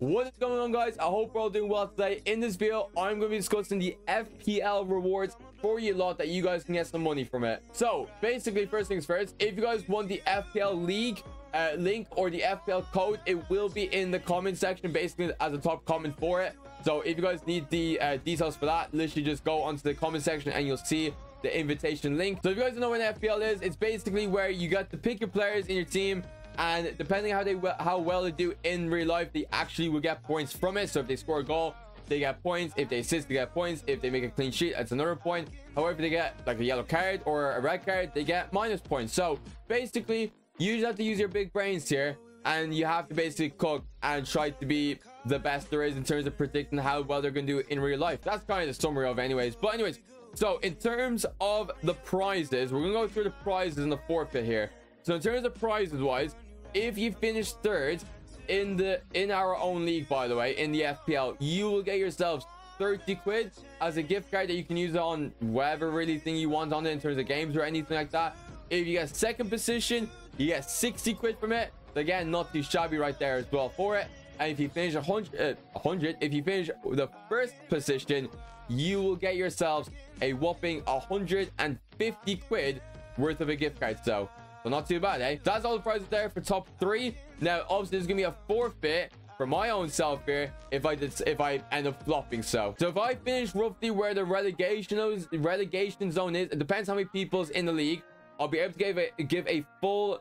What is going on, guys? I hope we're all doing well today. In this video, I'm going to be discussing the FPL rewards for you lot that you guys can get some money from it. So, basically, first things first, if you guys want the FPL League uh, link or the FPL code, it will be in the comment section, basically as a top comment for it. So, if you guys need the uh, details for that, literally just go onto the comment section and you'll see the invitation link. So, if you guys don't know what FPL is, it's basically where you got to pick your players in your team and depending how they how well they do in real life they actually will get points from it. So if they score a goal they get points. If they assist they get points. If they make a clean sheet that's another point. However they get like a yellow card or a red card they get minus points. So basically you just have to use your big brains here and you have to basically cook and try to be the best there is in terms of predicting how well they're going to do in real life. That's kind of the summary of anyways. But anyways so in terms of the prizes we're gonna go through the prizes in the forfeit here. So in terms of prizes wise, if you finish third in the in our own league, by the way, in the FPL, you will get yourselves 30 quid as a gift card that you can use on whatever really thing you want on it in terms of games or anything like that. If you get second position, you get 60 quid from it. Again, not too shabby right there as well for it. And if you finish 100, uh, 100 if you finish the first position, you will get yourselves a whopping 150 quid worth of a gift card. So so not too bad, eh? That's all the prizes there for top three. Now, obviously, there's gonna be a forfeit for my own self here if I did if I end up flopping so. So if I finish roughly where the relegation relegation zone is, it depends how many people's in the league. I'll be able to give a give a full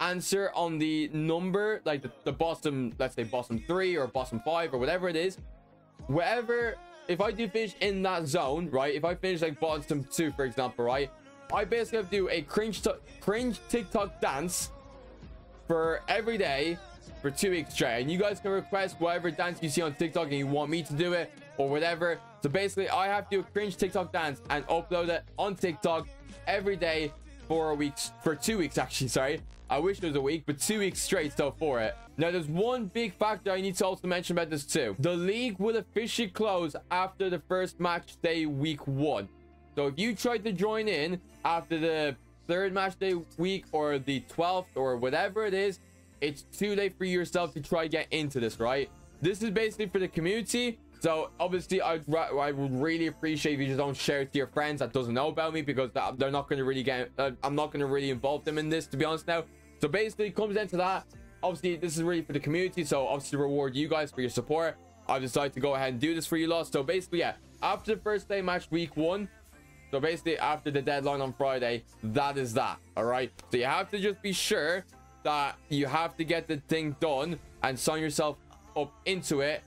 answer on the number, like the, the bottom, let's say bottom three or bottom five or whatever it is. Wherever, if I do finish in that zone, right? If I finish like bottom two, for example, right? I basically have to do a cringe cringe TikTok dance for every day for two weeks straight. And you guys can request whatever dance you see on TikTok and you want me to do it or whatever. So basically, I have to do a cringe TikTok dance and upload it on TikTok every day for a week, for two weeks actually, sorry. I wish it was a week, but two weeks straight still for it. Now, there's one big factor I need to also mention about this too. The league will officially close after the first match day week one. So if you try to join in after the third match day week or the 12th or whatever it is, it's too late for yourself to try get into this, right? This is basically for the community. So obviously, I I would really appreciate if you just don't share it to your friends that doesn't know about me because they're not going to really get. Uh, I'm not going to really involve them in this, to be honest. Now, so basically, it comes into that. Obviously, this is really for the community. So obviously, reward you guys for your support. I've decided to go ahead and do this for you lot. So basically, yeah, after the first day match week one, so basically, after the deadline on Friday, that is that. All right. So you have to just be sure that you have to get the thing done and sign yourself up into it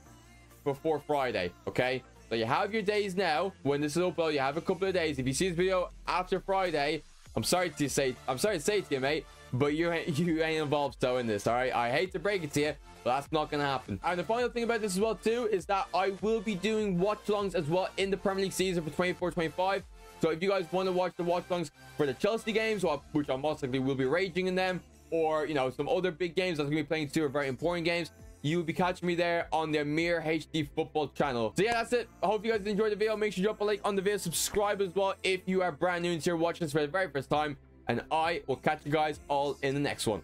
before Friday. Okay. So you have your days now. When this is uploaded, you have a couple of days. If you see this video after Friday, I'm sorry to say, I'm sorry to say to you, mate, but you ain't, you ain't involved so in this. All right. I hate to break it to you, but that's not gonna happen. And the final thing about this as well too is that I will be doing watch longs as well in the Premier League season for 24-25. So if you guys want to watch the watch longs for the Chelsea games, which I most likely will be raging in them, or you know some other big games that's gonna be playing too, are very important games. You will be catching me there on the Amer HD Football channel. So yeah, that's it. I hope you guys enjoyed the video. Make sure you drop a like on the video, subscribe as well if you are brand new and you're watching this for the very first time. And I will catch you guys all in the next one.